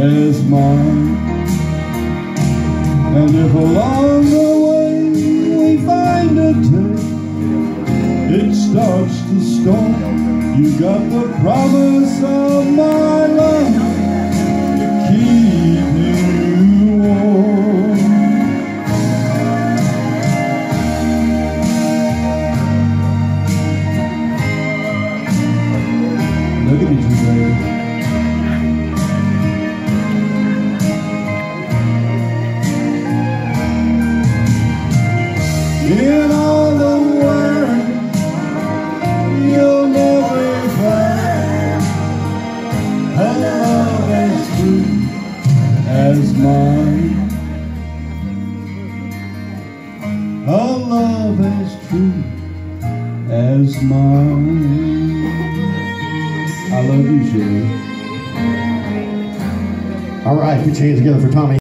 as mine. And if along the way we find a turn, it starts to storm, you got the promise of as mine. A love as true as mine. I love you, Sherry. All right, put your hands together for Tommy.